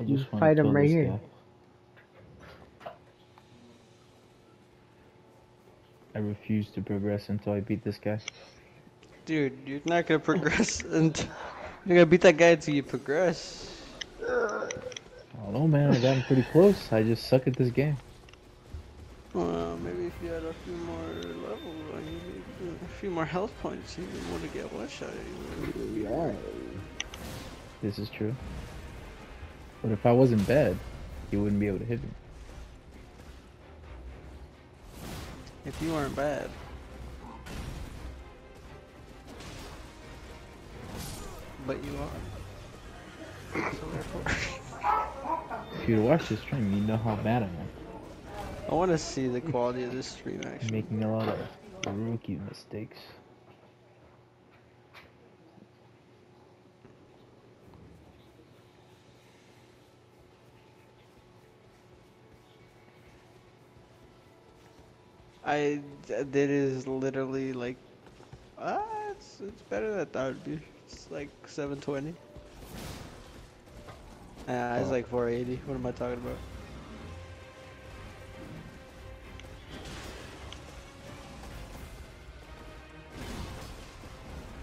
I You just want fight to him right here. guy. I refuse to progress until I beat this guy. Dude, you're not gonna progress until you're gonna beat that guy until you progress. I don't know, man. I got him pretty close. I just suck at this game. Well, maybe if you had a few more levels, on you, a few more health points, you would have get one shot at you. Yeah. This is true. But if I wasn't bad, he wouldn't be able to hit me. If you weren't bad. But you are. So therefore, If you'd watch this stream, you know how bad I am. I want to see the quality of this stream I'm actually. making a lot of rookie mistakes. I that is literally like, ah, it's it's better than I thought it'd be. It's like 720. Ah, it's Oh. like 480. What am I talking about?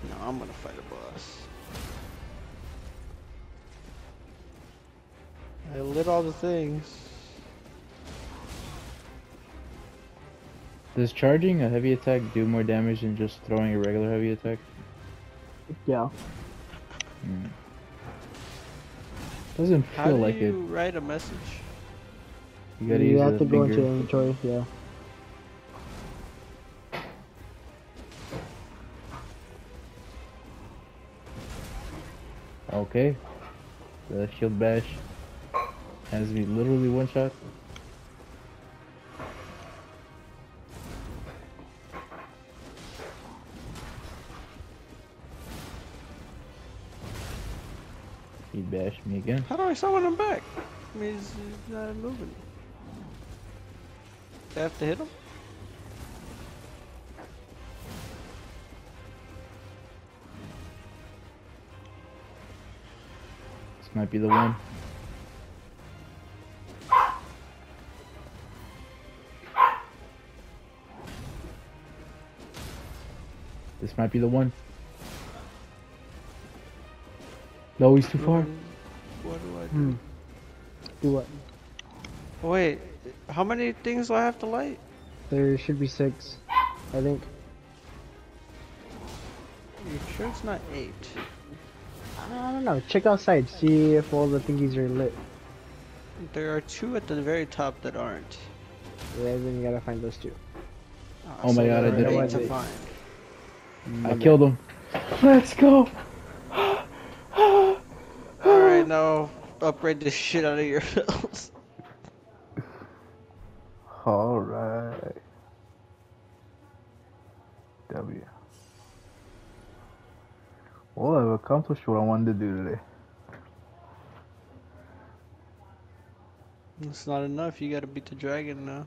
No, I'm gonna fight a boss. I lit all the things. Does charging a heavy attack do more damage than just throwing a regular heavy attack? Yeah. Hmm. Doesn't feel How feel do like you it. write a message? You gotta you use have the to go into finger. inventory, yeah. Okay. The shield bash has me literally one shot. He bashed me again. How do I summon him back? I mean, he's, he's not moving. Do I have to hit him? This might be the one. This might be the one. No, he's too far. What do I do? Hmm. Do what? Wait, how many things do I have to light? There should be six, I think. You sure it's not eight? I don't know. Check outside. See if all the thingies are lit. There are two at the very top that aren't. Yeah, then you gotta find those two. Ah, Oh my God, I did eight it. to find. I killed him. Let's go. Alright, now upgrade the shit out of your bills. All right. W. Well, I've accomplished what I wanted to do today. It's not enough, you gotta beat the dragon now.